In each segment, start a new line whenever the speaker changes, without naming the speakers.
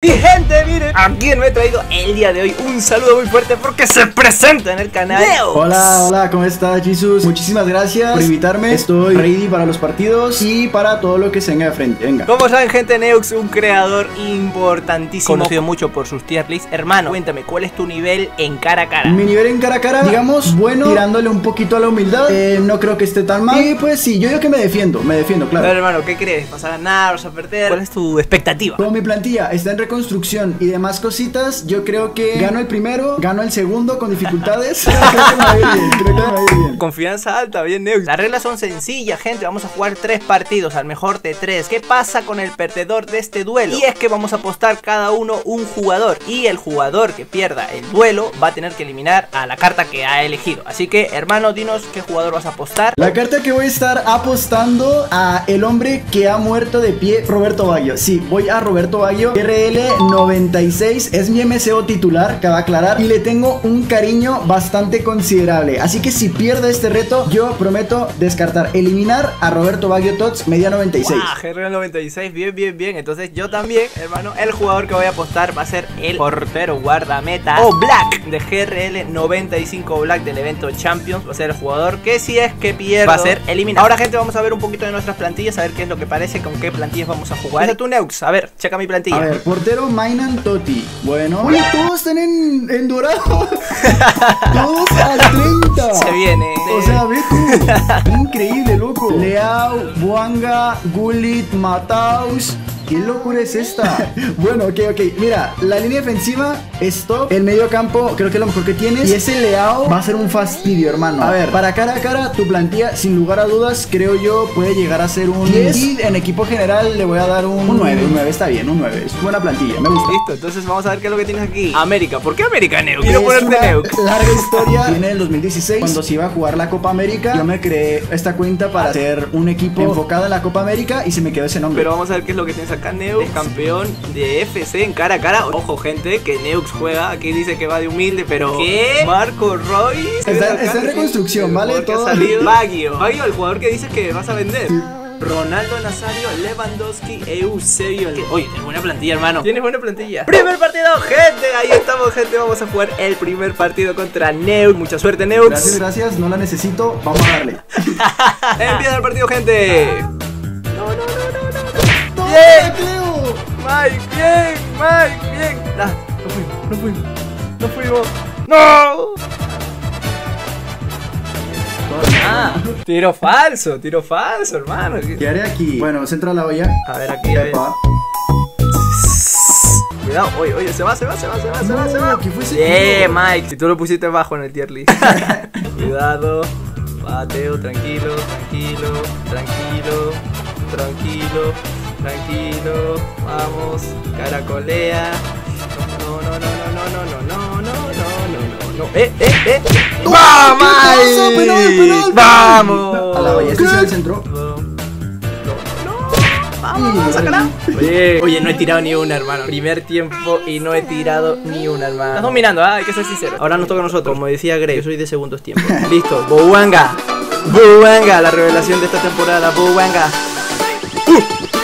Hey! A me he traído el día de hoy un saludo muy fuerte porque se presenta en el canal Neo.
Hola, hola, ¿cómo estás, Jesus? Muchísimas gracias por invitarme. Estoy ready para los partidos y para todo lo que se venga de frente. Venga.
Como saben, gente, Neux, un creador importantísimo, conocido mucho por sus tier lists. Hermano, cuéntame, ¿cuál es tu nivel en cara a cara?
Mi nivel en cara a cara, digamos, bueno, tirándole un poquito a la humildad. Eh, no creo que esté tan mal. Y pues sí, yo digo que me defiendo, me defiendo, claro.
Pero hermano, ¿qué crees? ¿Vas a ganar? ¿Vas a perder? ¿Cuál es tu expectativa?
Como mi plantilla está en construcción y demás cositas, yo creo que gano el primero, gano el segundo con dificultades.
Confianza alta, bien Neux. Las reglas son sencillas, gente. Vamos a jugar tres partidos, al mejor de tres. ¿Qué pasa con el perdedor de este duelo? Y es que vamos a apostar cada uno un jugador. Y el jugador que pierda el duelo va a tener que eliminar a la carta que ha elegido. Así que, hermano, dinos qué jugador vas a apostar.
La carta que voy a estar apostando a el hombre que ha muerto de pie, Roberto Baggio. Sí, voy a Roberto Baggio, RL 96. Es mi MCO titular, cabe aclarar. Y le tengo un cariño bastante considerable. Así que si pierde este reto, yo prometo descartar, eliminar a Roberto Baggio Tots, media 96.
Ah, GRL 96, bien, bien, bien. Entonces yo también, hermano, el jugador que voy a apostar va a ser el portero guardameta o Black de GRL 95 Black del evento Champions. Va a ser el jugador que si es que pierde va a ser eliminado. Ahora, gente, vamos a ver un poquito de nuestras plantillas, a ver qué es lo que parece, con qué plantillas vamos a jugar. tu Neux, a ver, checa mi plantilla.
A ver, portero Mainan Bueno, todos están en, en dorado. todos al 30.
Se viene.
O sea, ve tú. Increíble, loco. Leao, Buanga, Gullit, Mataus. ¿Qué locura es esta? bueno, ok, ok. Mira, la línea defensiva es top. El medio campo creo que es lo mejor que tienes. Y ese Leao va a ser un fastidio, hermano. A ver, para cara a cara, tu plantilla, sin lugar a dudas, creo yo, puede llegar a ser un 10. Y en equipo general le voy a dar un, 9. Un 9 está bien, un 9. Es buena plantilla, me gusta.
Listo, entonces vamos a ver qué es lo que tienes aquí. América. ¿Por qué América, Neu? Quiero ponerte Neu.
Larga historia. Viene el 2016, cuando se iba a jugar la Copa América. Yo me creé esta cuenta para hacer un equipo enfocado en la Copa América y se me quedó ese nombre.
Pero vamos a ver qué es lo que tienes acá, Neux. Es campeón de FC en cara a cara. Ojo, gente, que Neux juega. Aquí dice que va de humilde, pero. ¿Qué? Marco Roy.
Está, está en reconstrucción, ¿vale?
Todo. Ha salido. Baggio. Baggio, el jugador que dice que vas a vender. Ronaldo Nazario, Lewandowski, Eusebio. Oye, tienes buena plantilla, hermano. Tienes buena plantilla. Primer partido, gente. Ahí estamos, gente. Vamos a jugar el primer partido contra Neux. Mucha suerte, Neux.
Gracias, gracias. No la necesito. Vamos a darle.
Empieza el partido, gente.
No, no, no. no.
Bien. Mike, bien, Mike, bien. No fuimos, no fuimos. No fuimos. ¡No! Ah, tiro falso, tiro falso, hermano.
¿Qué haré aquí? Bueno, centra la olla.
A ver, aquí, a ver. Cuidado, oye, oye, se va, se va, se va, se va, se va, se va.
¿Qué fue ese
Mike, si tú lo pusiste bajo en el tier list. Cuidado. Pateo, tranquilo, tranquilo, tranquilo, tranquilo, tranquilo. Vamos, caracolea. No, no, no, no, no, no, no, no, no, no, no, no. Eh, eh, eh. ¡Vamos! ¡Vamos!
A la este el centro.
Sácala. Oye, oye, no he tirado ni una, hermano. Primer tiempo y no he tirado ni una, hermano. Estás dominando, ¿ah? hay que ser sincero. Ahora nos toca a nosotros. Como decía Grey, yo soy de segundos tiempos. Listo, Bouanga. Bouanga, la revelación de esta temporada. Bouanga.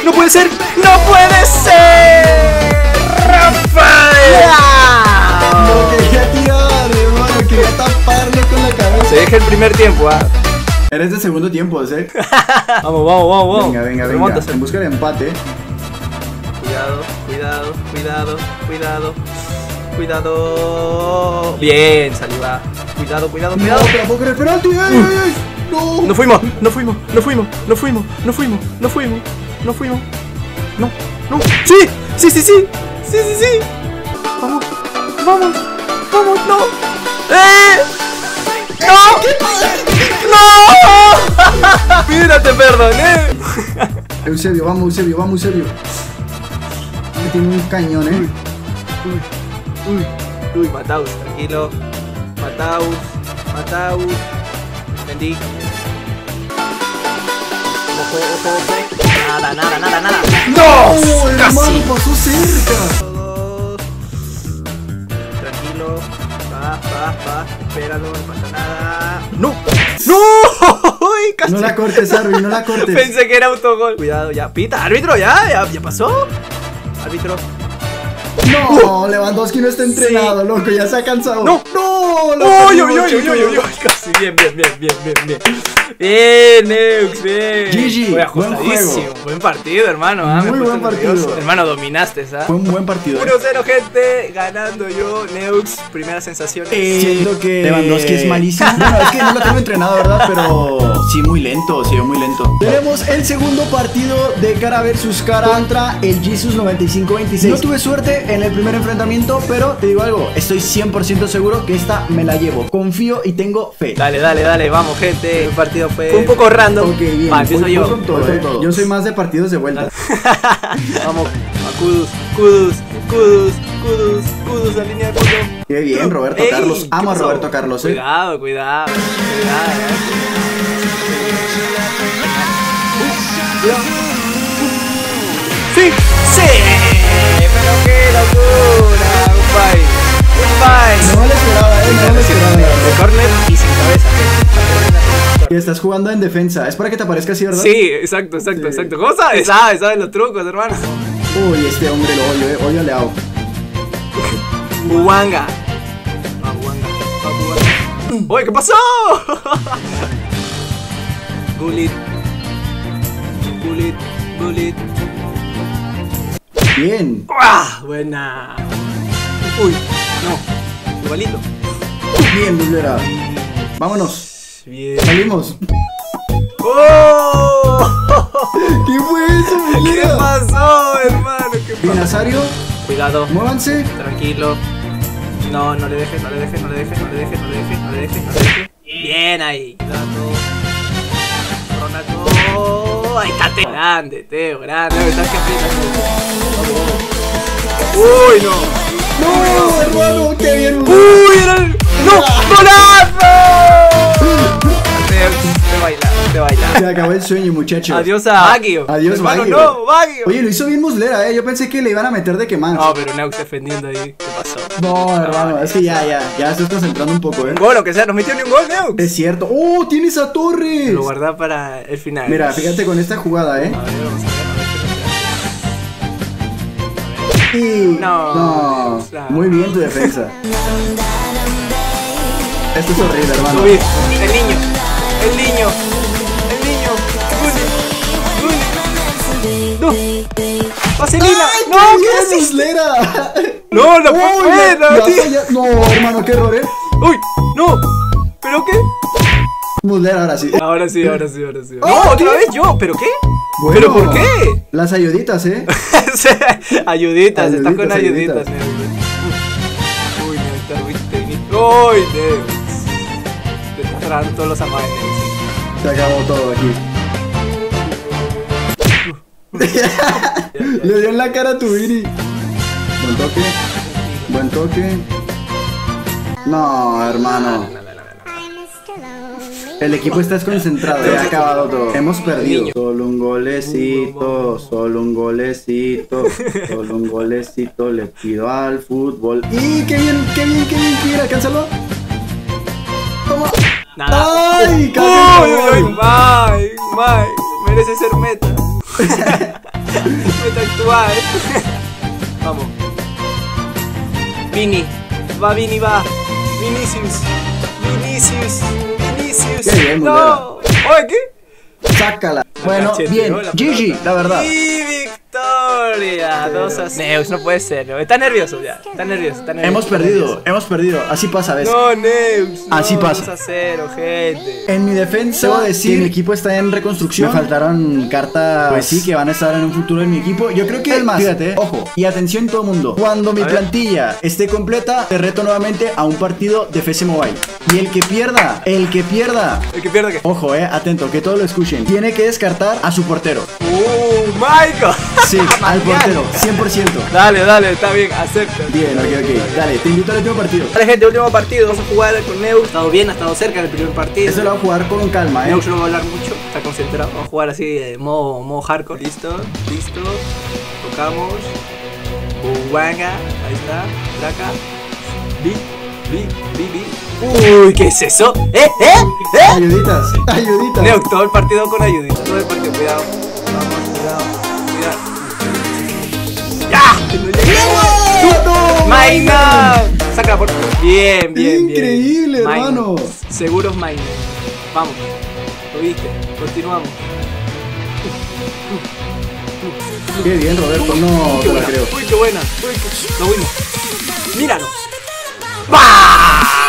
¡No puede ser! ¡No puede ser! ¡Rafael!
No quería tirar, hermano. Quería taparlo con la cabeza.
Se deja el primer tiempo, ¿ah?
Eres de segundo tiempo, ¿eh?
Vamos, vamos, vamos, vamos.
Venga, venga, venga. En busca del empate.
Cuidado, cuidado, cuidado, cuidado, cuidado. Bien, saliva. Cuidado, cuidado,
No,
cuidado.
pero penalti. ¡Ay, ay, ay! No.
No fuimos, no fuimos, no fuimos, no fuimos, no fuimos, no fuimos, no fuimos. No, no. ¡Sí! ¡Sí, sí, sí! ¡Sí, sí, sí! Vamos, vamos, vamos, no. ¡Eh! ¡No! ¡No! Mira, te perdoné.
Eusebio, vamos, Eusebio, vamos, Eusebio. Me tiene un cañón, eh.
Uy, uy, uy, Mataus, tranquilo. Mataus, Mataus. Bendy. Nada, nada, nada, nada.
¡No!
¡Casi!
hermano, pasó cerca.
Tranquilo. Va, va, va. Espéralo, no pasa nada. ¡No! ¡No! ¡Uy, casi!
No la cortes, Arby, no la cortes.
Pensé que era autogol. Cuidado, ya. Pita, árbitro, ya, ya, ya pasó. Árbitro.
No, Lewandowski no está entrenado, loco, ya se ha cansado.
No.
no, lo
¡Uy,
perdimos,
uy, uy, uy,
chicos.
uy, uy! Casi, bien, bien, bien, bien, bien, bien. Bien, Neux, bien.
GG, buen
ajustadísimo.
juego.
Buen partido, hermano. ah,
Muy buen
nervioso.
partido.
Hermano, dominaste, ¿sabes?
Fue un buen partido. eh.
1-0, gente. Ganando yo, Neux. Primeras sensaciones.
Siento que Lewandowski es malísimo. Bueno, es que no lo tengo entrenado, ¿verdad? Pero sí, muy lento, sí, muy lento. Tenemos el segundo partido de cara versus cara contra el Jesus 9526. No tuve suerte en el primer enfrentamiento, pero te digo algo, estoy 100% seguro que esta me la llevo. Confío y tengo fe.
Dale, dale, dale, vamos, gente. El partido fue, fue un poco random.
Ok, bien.
Va, empiezo
voy-
yo.
eh. soy más de partidos de vuelta.
vamos, a Kudus, Kudus, Kudus, Kudus, Kudus, la línea de fondo.
Qué bien, Roberto
Ey,
Carlos.
¿qué
Amo a? Roberto Carlos, eh.
Cuidado, cuidado, cuidado. Sí, sí, pero qué locura, un bye, un bye.
No me lo esperaba, eh. No me lo esperaba.
De corner y sin cabeza.
Y estás jugando en defensa. Es para que te aparezca así, ¿verdad?
Sí, exacto, exacto,
Sí.
exacto. ¿Cómo sabes? Sabes, sabes los trucos, hermano.
Uy, este hombre lo odio, eh. Odio a Leao.
Buanga. ¡Uy, qué pasó! Gullit. Gullit. Gullit.
Bien.
¡Ah! Buena. Uy, no. Igualito.
Bien, Muslera. Vámonos.
Bien.
Salimos.
¡Oh!
¿Qué fue eso,
¿Qué
Muslera?
pasó, hermano? ¿Qué
Bien,
pasó?
Nazario.
Cuidado.
Muévanse.
Tranquilo. No, no le dejes, no le dejes, no le dejes, no le dejes, no le dejes, no le dejes, no le dejes. Bien ahí. Cuidado. Ronaldo. Ahí está, Teo. Grande, Teo, grande. No, estás que aprietas. Uy, no.
No, hermano, qué bien.
Uy, era el... ¡No! ¡Golazo!
Se acabó el sueño, muchachos.
Adiós a Baguio.
Adiós,
Hermano, no, Baguio.
Oye, lo hizo bien Muslera, eh. Yo pensé que le iban a meter de quemar.
No, pero Naux defendiendo ahí. ¿Qué pasó?
No, hermano, es que ya, ya, ya estás concentrando un poco, eh.
Un gol, aunque sea, no metió ni un gol, Naux.
Es cierto. ¡Oh, tienes a Torres!
Lo guarda para el final.
Mira, fíjate con esta jugada, eh.
A ver, vamos ver. No,
no.
no.
Muy bien tu defensa. Esto es horrible, hermano.
El niño. El niño. Vaselina.
¡Ay,
no,
qué
¿qué
bien,
haces?
Muslera!
No, no tío.
falla- No, hermano, qué error, eh.
Uy, no. ¿Pero qué?
Muslera, ahora sí.
Ahora sí, ahora sí, ahora sí.
Oh,
No, otra vez yo. ¿Pero qué?
Bueno,
¿Pero por qué?
Las ayuditas, eh.
ayuditas, estás con
Ayuditas,
ayuditas. Neo. Uy, Neo, está muy técnico. Uy, Neo. Te todos los amanes.
Se acabó todo aquí. Le dio en la cara a tu Viri. Buen toque. Buen toque. No, hermano. El equipo está desconcentrado. Se ha acabado todo. Hemos perdido. Solo un golecito. Solo un golecito. Solo un golecito. Le pido al fútbol. ¡Y qué bien, qué bien, qué bien! ¡Mira, alcánzalo! Toma.
Nada.
¡Ay, casi gol!
Mike, Mike. Merece ser meta. Meta actual. Vamos. Vini. Va, Vini, va. Vinicius. Vinicius. Vinicius.
Qué bien,
no. Oye, ¿qué?
¡Sácala! Bueno, bien.
pelota.
la verdad.
Y victoria. 2 a 0. Neus, no puede ser. ¿no? Está nervioso ya. Está nervioso. Está nervioso
Hemos
está
perdido,
nervioso.
hemos perdido. Así pasa, ¿ves?
No, Neus. no,
Así pasa.
2 a 0, gente.
En mi defensa, debo decir que mi equipo está en reconstrucción. Me faltaron cartas, pues sí, que van a estar en un futuro en mi equipo. Yo creo que, más, fíjate, ojo, y atención todo mundo. Cuando mi
A
plantilla esté completa, te reto nuevamente a un partido de FC Mobile. Y el que pierda, el que pierda,
El que pierde que.
ojo, eh, atento, que todos lo escuchen, tiene que descartar a su portero.
¡Uh, Michael!
Sí, al portero, 100%.
Dale, dale, está bien, acepta.
Bien, ok, ok. Dale, te invito al último partido.
Vale, gente, último partido. Vamos a jugar con Neus. Ha estado bien, ha estado cerca en el primer partido.
Esto lo voy a jugar con calma, eh.
Neus no va a hablar mucho, está concentrado. Vamos a jugar así de modo, modo hardcore. Listo, listo. Tocamos. Uwanga, ahí está. Draca. Vi, vi, vi, vi. Uy, ¿qué es eso? ¿Eh? ¿Eh? ¿Eh?
Ayuditas, ayuditas.
Neus, todo el partido con ayudita. Todo el partido, cuidado. Vamos, cuidado, cuidado. ¡Ya! ¡Que no llegue! venga, por Bien, bien,
Increíble,
bien.
hermano.
Miners, Seguros Miners. Vamos. ¿Lo viste? Continuamos.
Qué bien, Roberto. No, te la
buena.
creo.
Uy, qué buena. Uy, qué... Lo vimos. Míralo. ¡Bah!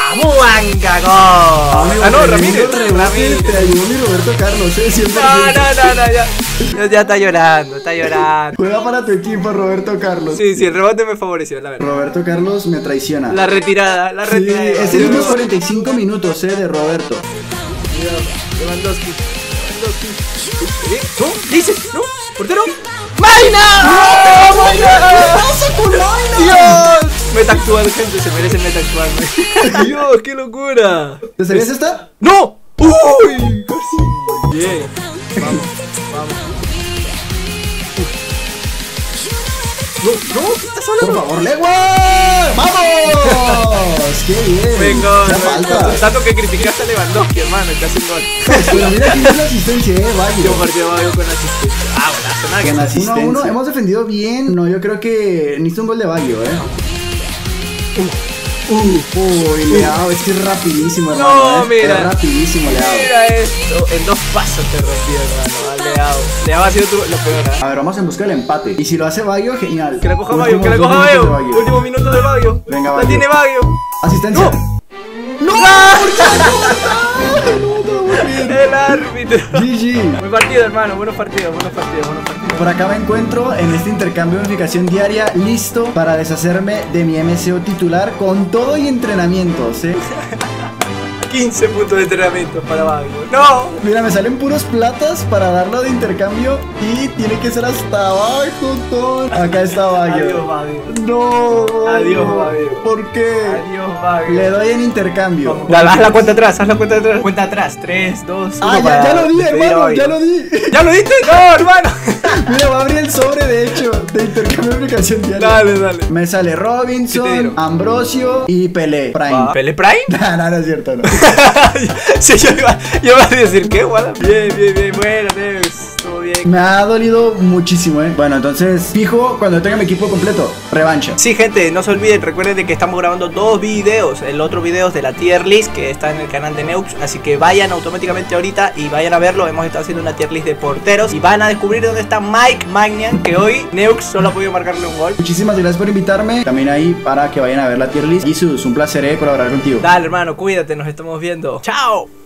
Ah, no, Ramírez. Ramírez.
Te ayudó mi Roberto Carlos, eh, 100%.
No, no, no, no, ya. Ya, está llorando, está llorando.
Juega para tu equipo, Roberto Carlos.
Sí, sí, el rebote me favoreció, la verdad.
Roberto Carlos me traiciona.
La retirada, la
Sí,
retirada.
es el último 45 minutos, eh, de Roberto.
Lewandowski. Lewandowski. ¿Eh? ¿No? ¿Dices? ¿No? ¿Portero? ¡Maina! ¡No! Actual, gente, se merece meta actual. Dios, qué locura.
¿Te sabías esta?
¡No! ¡Uy! Casi. Bien. Vamos, vamos. No, no, estás
Por
hablando.
favor, Legua. ¡Vamos! ¡Qué bien!
Venga,
Ya falta.
tanto que criticaste a Lewandowski, hermano, que hace un gol.
Pero mira quién es la asistencia, eh,
Yo
Bayo.
partido Bayo con asistencia. Ah, buenazo, nada que
Con asistencia. 1 a 1, hemos defendido bien. No, yo creo que necesito un gol de Bayo, eh. Uy, Leao, es que es rapidísimo,
No,
hermano. eh.
mira.
Es rapidísimo, Leao.
Mira esto, en dos pasos te rompió, hermano. Leao. Leao ha sido tu, lo peor, ¿eh?
A ver, vamos en busca del empate. Y si lo hace Bayo, genial.
Que la coja Bayo, que la coja Bayo. Últimos minutos de Bayo.
Venga,
La
Bayo.
tiene Bayo.
Asistencia.
¡No! El árbitro.
GG.
Buen partido, hermano. Buenos partidos, buenos partidos, buenos partidos.
Por acá me encuentro en este intercambio de unificación diaria, listo para deshacerme de mi MSO titular con todo y entrenamientos, ¿eh?
15 puntos de entrenamiento para Bayo. ¡No!
Mira, me salen puros platas para darlo de intercambio y tiene que ser hasta abajo, Ton. Acá está Bayo.
Adiós, Bayo.
No.
Adiós, Bayo.
¿Por qué?
Adiós, Bayo.
Le doy en intercambio.
Dale, haz la cuenta atrás, haz la cuenta atrás. Cuenta atrás, 3, 2, 1.
Ah, ya, ya lo di, hermano, ya lo di.
¿Ya lo diste? No, hermano.
Mira, va a abrir el sobre, de hecho, de intercambio de unificación diaria.
Dale, dale.
Me sale
¿Qué te
Robinson? Ambrosio y Pelé. Prime.
¿Pele Prime?
No, no, no es cierto, no.
sí, yo iba, yo iba a decir que guada. Bien, bien, bien, bueno, bien.
Me ha dolido muchísimo, eh. Bueno, entonces, fijo, cuando tenga mi equipo completo, revancha.
Sí, gente, no se olviden, recuerden de que estamos grabando dos videos. El otro video es de la tier list que está en el canal de Neux. Así que vayan automáticamente ahorita y vayan a verlo. Hemos estado haciendo una tier list de porteros y van a descubrir dónde está Mike Magnan, que hoy Neux solo ha podido marcarle un gol.
Muchísimas gracias por invitarme. También ahí para que vayan a ver la tier list. Jesus, un placer, eh, colaborar contigo.
Dale, hermano, cuídate, nos estamos viendo. ¡Chao!